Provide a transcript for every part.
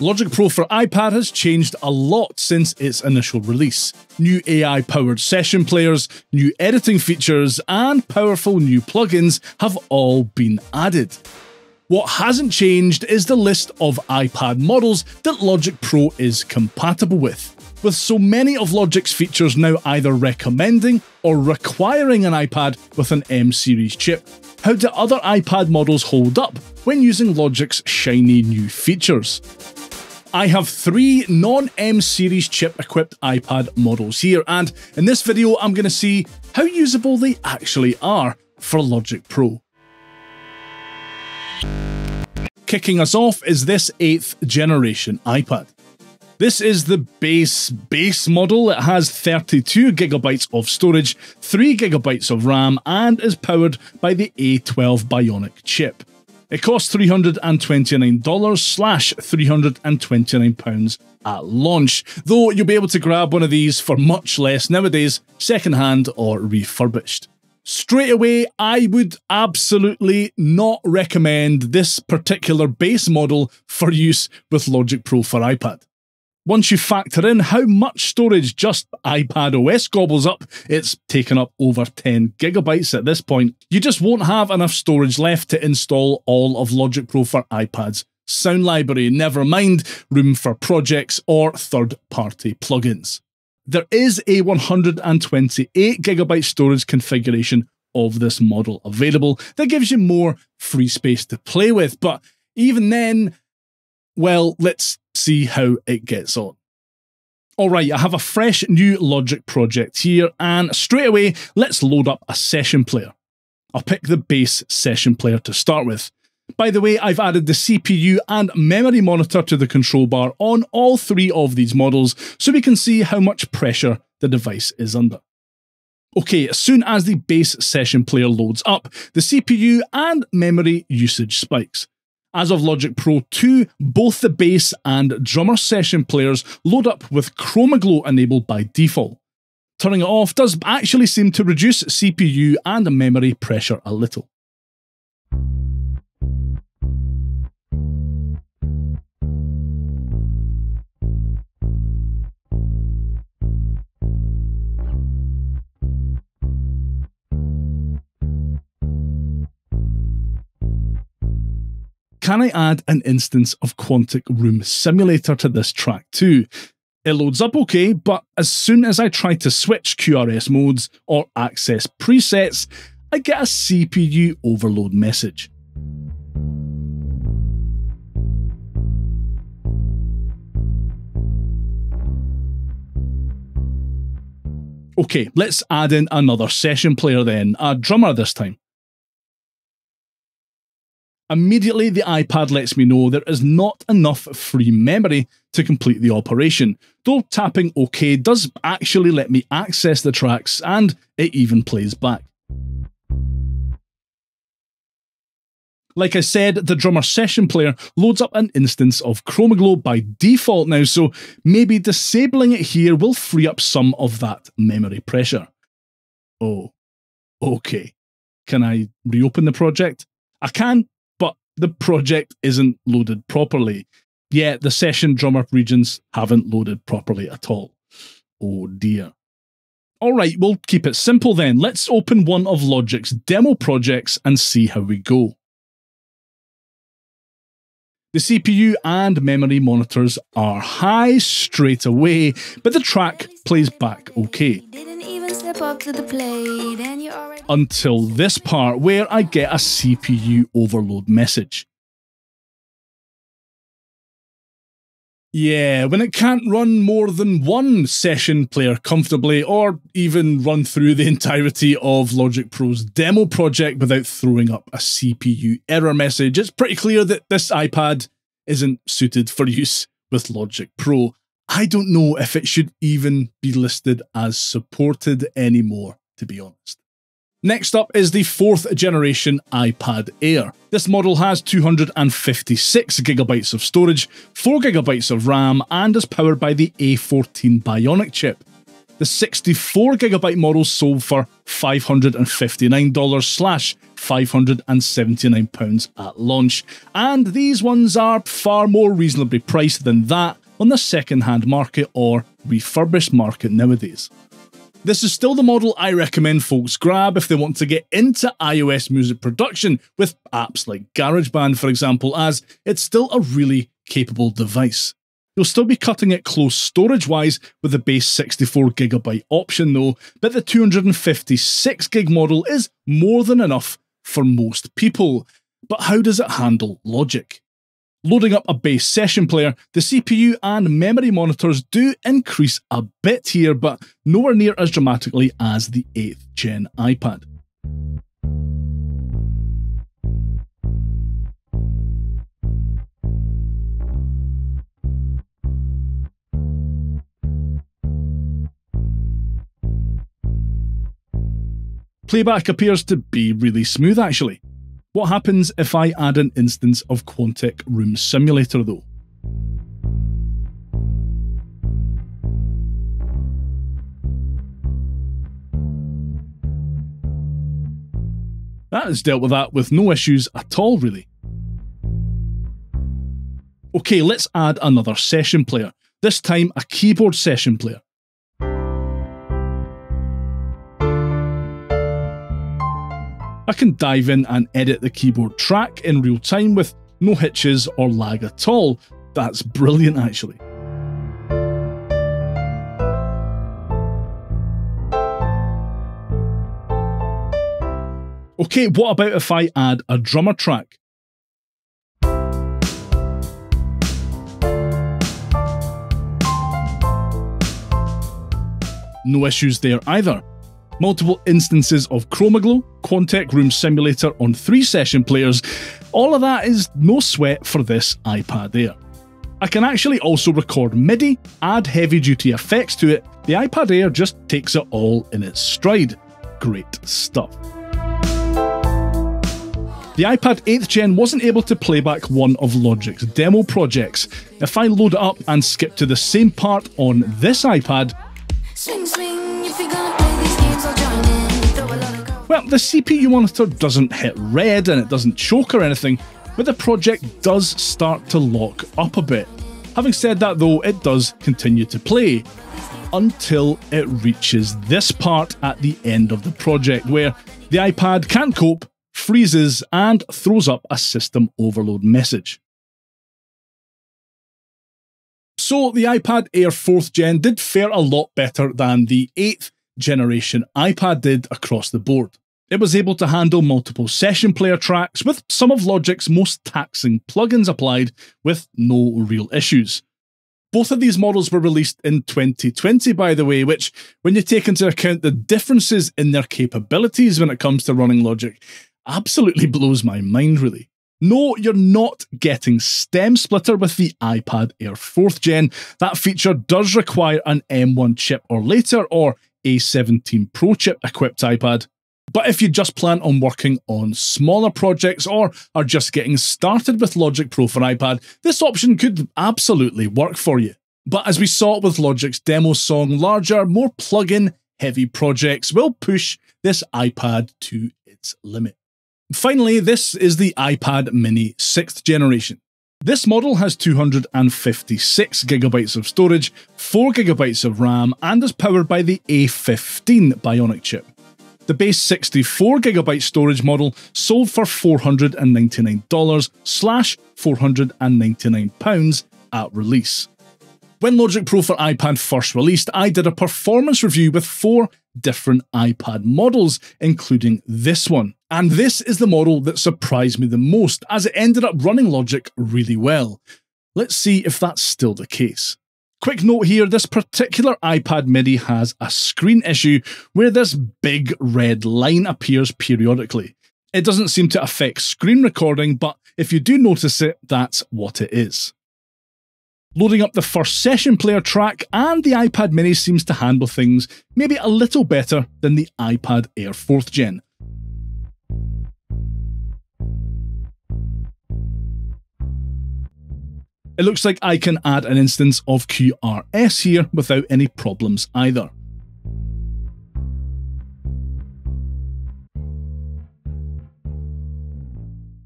Logic Pro for iPad has changed a lot since its initial release. New AI powered session players, new editing features, and powerful new plugins have all been added. What hasn't changed is the list of iPad models that Logic Pro is compatible with. With so many of Logic's features now either recommending or requiring an iPad with an M series chip, how do other iPad models hold up when using Logic's shiny new features? I have three non-M series chip equipped iPad models here, and in this video I'm going to see how usable they actually are for Logic Pro. Kicking us off is this 8th generation iPad. This is the base base model. It has 32 gigabytes of storage, 3 gigabytes of RAM, and is powered by the A12 Bionic chip. It costs $329 slash £329 at launch, though you'll be able to grab one of these for much less nowadays, secondhand or refurbished. Straight away, I would absolutely not recommend this particular base model for use with Logic Pro for iPad. Once you factor in how much storage just iPad OS gobbles up, it's taken up over 10 gigabytes at this point, you just won't have enough storage left to install all of Logic Pro for iPad's sound library, never mind room for projects or third party plugins. There is a 128 gigabyte storage configuration of this model available that gives you more free space to play with, but even then, well, let's see how it gets on. Alright, I have a fresh new Logic project here, and straight away, let's load up a session player. I'll pick the bass session player to start with. By the way, I've added the CPU and memory monitor to the control bar on all three of these models so we can see how much pressure the device is under. Okay, as soon as the bass session player loads up, the CPU and memory usage spikes. As of Logic Pro 2, both the bass and drummer session players load up with ChromaGlow enabled by default. Turning it off does actually seem to reduce CPU and memory pressure a little. Can I add an instance of Quantec Room Simulator to this track too? It loads up okay, but as soon as I try to switch QRS modes or access presets, I get a CPU overload message. Okay, let's add in another session player then, a drummer this time. Immediately, the iPad lets me know there is not enough free memory to complete the operation, though tapping OK does actually let me access the tracks and it even plays back. Like I said, the drummer session player loads up an instance of ChromaGlow by default now, so maybe disabling it here will free up some of that memory pressure. Oh, okay. Can I reopen the project? I can, the project isn't loaded properly. Yet the session drummer regions haven't loaded properly at all. Oh dear. Alright, we'll keep it simple then. Let's open one of Logic's demo projects and see how we go. The CPU and memory monitors are high straight away, but the track plays back okay step up to the plate and you already until this part where I get a CPU overload message. Yeah, when it can't run more than one session player comfortably, or even run through the entirety of Logic Pro's demo project without throwing up a CPU error message, it's pretty clear that this iPad isn't suited for use with Logic Pro. I don't know if it should even be listed as supported anymore, to be honest. Next up is the fourth generation iPad Air. This model has 256 gigabytes of storage, 4 gigabytes of RAM, and is powered by the A14 Bionic chip. The the 64GB model sold for $559 slash £579 at launch, and these ones are far more reasonably priced than that on the second-hand market or refurbished market nowadays. This is still the model I recommend folks grab if they want to get into iOS music production with apps like GarageBand, for example, as it's still a really capable device. You'll still be cutting it close storage wise with the base 64GB option though, but the 256GB model is more than enough for most people. But how does it handle logic? Loading up a bass session player, the CPU and memory monitors do increase a bit here, but nowhere near as dramatically as the 8th gen iPad. Playback appears to be really smooth actually. What happens if I add an instance of Quantec Room Simulator though? That has dealt with that with no issues at all really. Okay, let's add another session player, this time a keyboard session player. I can dive in and edit the keyboard track in real time with no hitches or lag at all. That's brilliant actually. Okay, what about if I add a drummer track? No issues there either multiple instances of ChromaGlow, Quantec Room Simulator on three session players. All of that is no sweat for this iPad Air. I can actually also record MIDI, add heavy duty effects to it. The iPad Air just takes it all in its stride. Great stuff. The iPad 8th gen wasn't able to play back one of Logic's demo projects. If I load up and skip to the same part on this iPad, swing, swing, well, the CPU monitor doesn't hit red and it doesn't choke or anything, but the project does start to lock up a bit. Having said that though, it does continue to play until it reaches this part at the end of the project where the iPad can't cope, freezes, and throws up a system overload message. So the iPad Air 4th gen did fare a lot better than the 8th generation iPad did across the board. It was able to handle multiple session player tracks with some of Logic's most taxing plugins applied with no real issues. Both of these models were released in 2020, by the way, which, when you take into account the differences in their capabilities when it comes to running Logic, absolutely blows my mind, really. No, you're not getting stem splitter with the iPad Air 4th gen. That feature does require an M1 chip or later, or a17 Pro chip equipped iPad. But if you just plan on working on smaller projects or are just getting started with Logic Pro for iPad, this option could absolutely work for you. But as we saw with Logic's demo song, larger, more plug-in heavy projects will push this iPad to its limit. Finally, this is the iPad mini 6th generation. This model has 256GB of storage, 4GB of RAM, and is powered by the A15 Bionic chip. The base 64GB storage model sold for $499 slash £499 at release. When Logic Pro for iPad first released, I did a performance review with four different iPad models, including this one. And this is the model that surprised me the most, as it ended up running Logic really well. Let's see if that's still the case. Quick note here this particular iPad mini has a screen issue where this big red line appears periodically. It doesn't seem to affect screen recording, but if you do notice it, that's what it is. Loading up the first session player track, and the iPad mini seems to handle things maybe a little better than the iPad Air 4th gen. It looks like I can add an instance of QRS here without any problems either.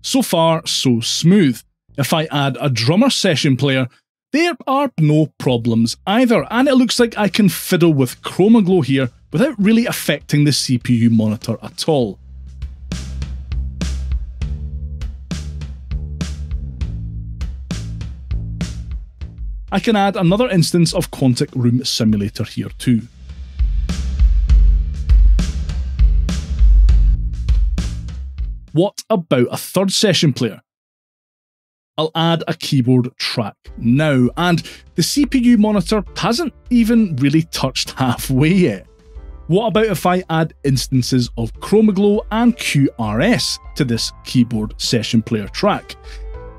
So far, so smooth. If I add a drummer session player, there are no problems either, and it looks like I can fiddle with Chroma Glow here without really affecting the CPU monitor at all. I can add another instance of Quantec Room Simulator here too. What about a third session player? I'll add a keyboard track now, and the CPU monitor hasn't even really touched halfway yet. What about if I add instances of ChromaGlow and QRS to this keyboard session player track?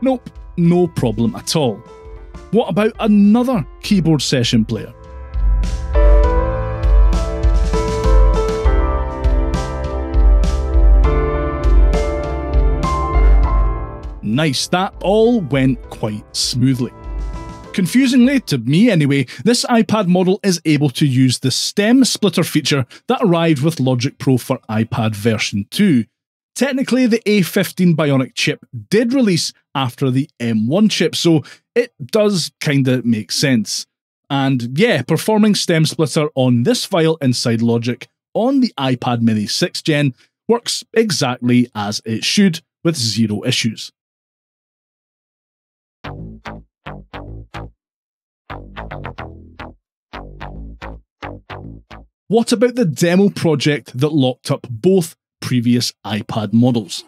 Nope, no problem at all. What about another keyboard session player? Nice, that all went quite smoothly. Confusingly, to me anyway, this iPad model is able to use the stem splitter feature that arrived with Logic Pro for iPad version 2. Technically, the A15 Bionic chip did release after the M1 chip, so it does kinda make sense. And yeah, performing stem splitter on this file inside Logic on the iPad mini 6th gen works exactly as it should with zero issues. What about the demo project that locked up both previous iPad models?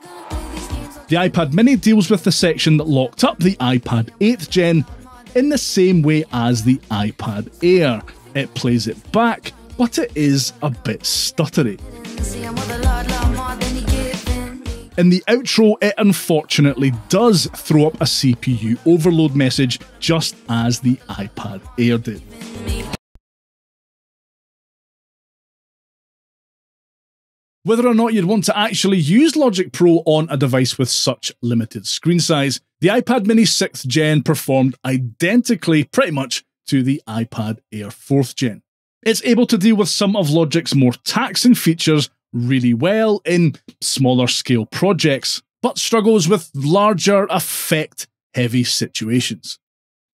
The iPad mini deals with the section that locked up the iPad 8th gen in the same way as the iPad Air. It plays it back, but it is a bit stuttery. In the outro, it unfortunately does throw up a CPU overload message just as the iPad Air did. Whether or not you'd want to actually use Logic Pro on a device with such limited screen size, the iPad mini 6th gen performed identically pretty much to the iPad Air 4th gen. It's able to deal with some of Logic's more taxing features really well in smaller scale projects, but struggles with larger effect heavy situations.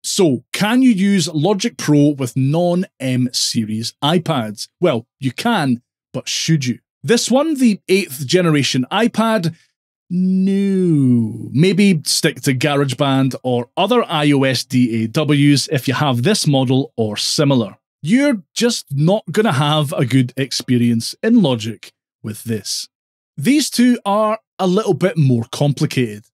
So, can you use Logic Pro with non M series iPads? Well, you can, but should you? This one, the 8th generation iPad, no. Maybe stick to GarageBand or other iOS DAWs if you have this model or similar. You're just not going to have a good experience in Logic with this. These two are a little bit more complicated.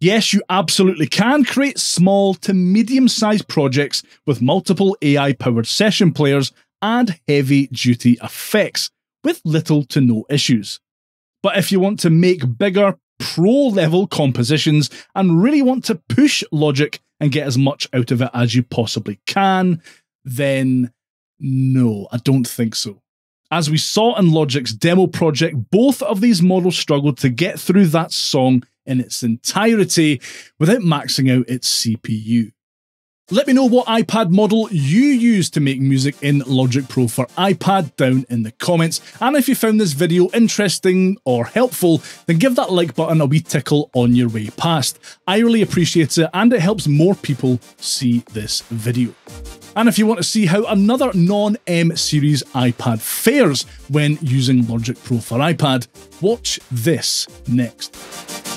Yes, you absolutely can create small to medium sized projects with multiple AI powered session players and heavy duty effects with little to no issues. But if you want to make bigger, pro level compositions and really want to push Logic and get as much out of it as you possibly can, then no, I don't think so. As we saw in Logic's demo project, both of these models struggled to get through that song in its entirety without maxing out its CPU. Let me know what iPad model you use to make music in Logic Pro for iPad down in the comments. And if you found this video interesting or helpful, then give that like button a wee tickle on your way past. I really appreciate it and it helps more people see this video. And if you want to see how another non-M series iPad fares when using Logic Pro for iPad, watch this next.